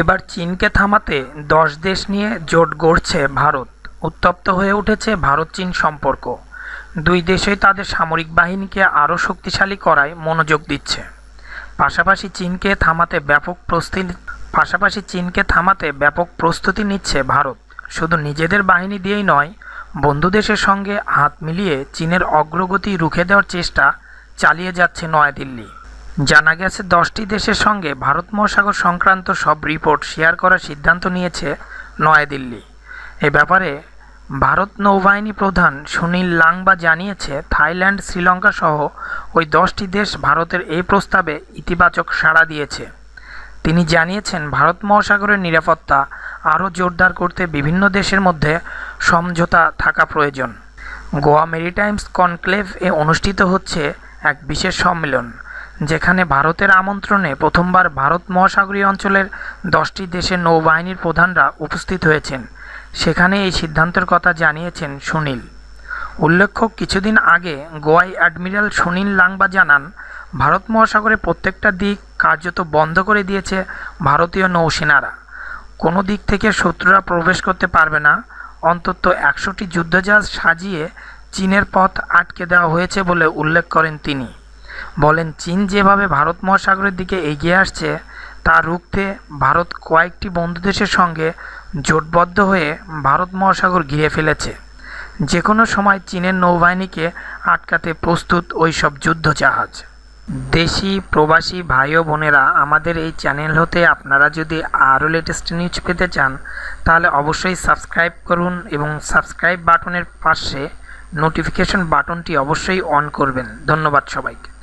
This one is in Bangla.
এবার চীনকে থামাতে দশ দেশ নিয়ে জোট গড়ছে ভারত। উত্তপ্ত হয়ে উঠেছে ভারত চীন সম্পর্ক। দুই দেশই তাদের সামরিক বাহিনীকে আরও শক্তিশালী করায় মনোযোগ দিচ্ছে। পাশাপাশি চীনকে থামাতে ব্যাপক প্রস্তুতি পাশাপাশি চীনকে থামাতে ব্যাপক প্রস্তুতি নিচ্ছে ভারত। শুধু নিজেদের বাহিনী দিয়েই নয়, বন্ধু দেশের সঙ্গে হাত মিলিয়ে চীনের অগ্রগতি রুখে দেওয়ার চেষ্টা চালিয়ে যাচ্ছে নয়াদিল্লি। জানা গেছে, দশটি দেশের সঙ্গে ভারত মহাসাগর সংক্রান্ত সব রিপোর্ট শেয়ার করার সিদ্ধান্ত নিয়েছে নয়াদিল্লি। এ ব্যাপারে ভারত নৌবাহিনী প্রধান সুনীল লাংবা জানিয়েছে, থাইল্যান্ড, শ্রীলঙ্কা সহ ওই দশটি দেশ ভারতের এই প্রস্তাবে ইতিবাচক সাড়া দিয়েছে। তিনি জানিয়েছেন, ভারত মহাসাগরের নিরাপত্তা আরও জোরদার করতে বিভিন্ন দেশের মধ্যে সমঝোতা থাকা প্রয়োজন। গোয়া মেরিটাইমস কনক্লেভ এ অনুষ্ঠিত হচ্ছে এক বিশেষ সম্মেলন। যেখানে ভারতের আমন্ত্রণে প্রথমবার ভারত মহাসাগরীয় অঞ্চলের দশটি দেশের নৌবাহিনীর প্রধানরা উপস্থিত হয়েছেন। সেখানে এই সিদ্ধান্তের কথা জানিয়েছেন সুনীল। উল্লেখ্য, কিছুদিন আগে গোয়াই অ্যাডমিরাল সুনীল লাংবা জানান, ভারত মহাসাগরে প্রত্যেকটা দিক কার্যত বন্ধ করে দিয়েছে ভারতীয় নৌসেনারা। কোনো দিক থেকে শত্রুরা প্রবেশ করতে পারবে না। অন্তত একশোটি যুদ্ধজাহাজ সাজিয়ে চীনের পথ আটকে দেওয়া হয়েছে বলে উল্লেখ করেন তিনি। বলেন, চীন যেভাবে ভারত মহাসাগরের দিকে এগিয়ে আসছে, তা রুখতে ভারত কয়েকটি বন্ধু দেশের সঙ্গে জোটবদ্ধ হয়ে ভারত মহাসাগর ঘিরে ফেলেছে। যে কোনো সময় চীনের নৌবাহিনীকে আটকাতে প্রস্তুত ওই সব যুদ্ধ জাহাজ দেশি, প্রবাসী ভাই ও বোনেরা, আমাদের এই চ্যানেল হতে আপনারা যদি আরও লেটেস্ট নিউজ পেতে চান, তাহলে অবশ্যই সাবস্ক্রাইব করুন এবং সাবস্ক্রাইব বাটনের পাশে নোটিফিকেশন বাটনটি অবশ্যই অন করবেন। ধন্যবাদ সবাইকে।